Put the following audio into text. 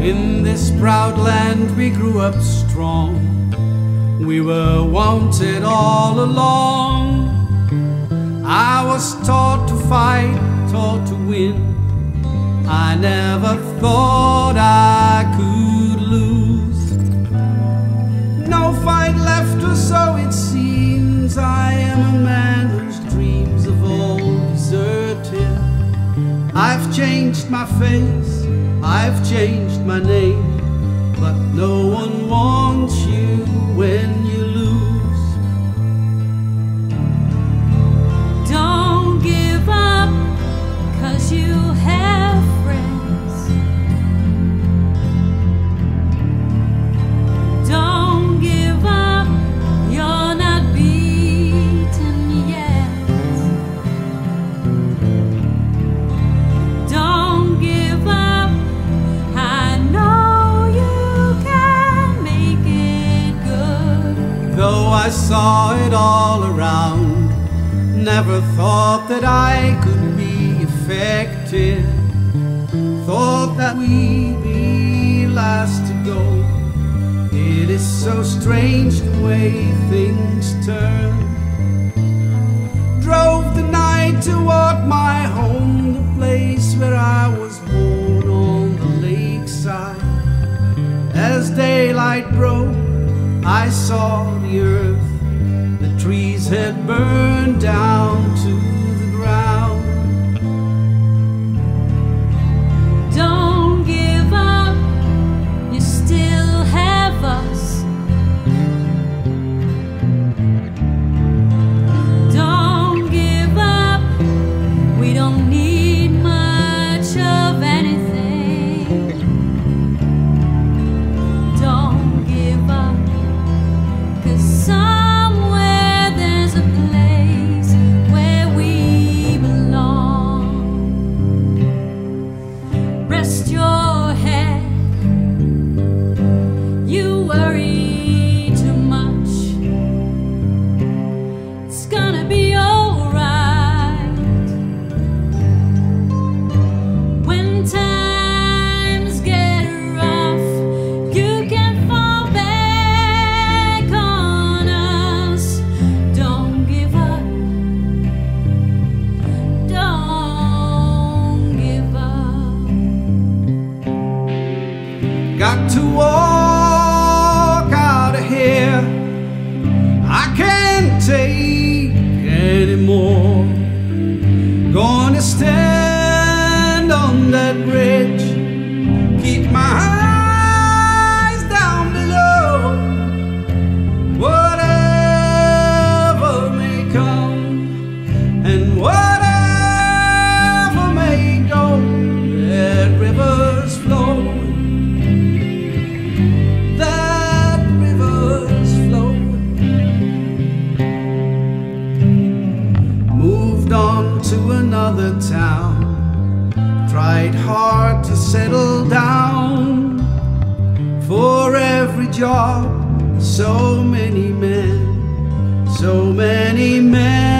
this proud land we grew up strong. We were wanted all along. I was taught to fight, taught to win. I never thought I could lose. No fight left, or so it seems. I am a man whose dreams have all deserted. I've changed my face, I've changed my name, but no one wants you when you lose. Saw it all around, never thought that I could be affected. Thought that we'd be last to go. It is so strange the way things turn. Drove the night toward my home, the place where I was born on the lakeside. As daylight broke, I saw the earth. Trees had burned down to take anymore. Gonna stand on that bridge. Keep my eyes to another town. Tried hard to settle down. For every job, so many men, so many men.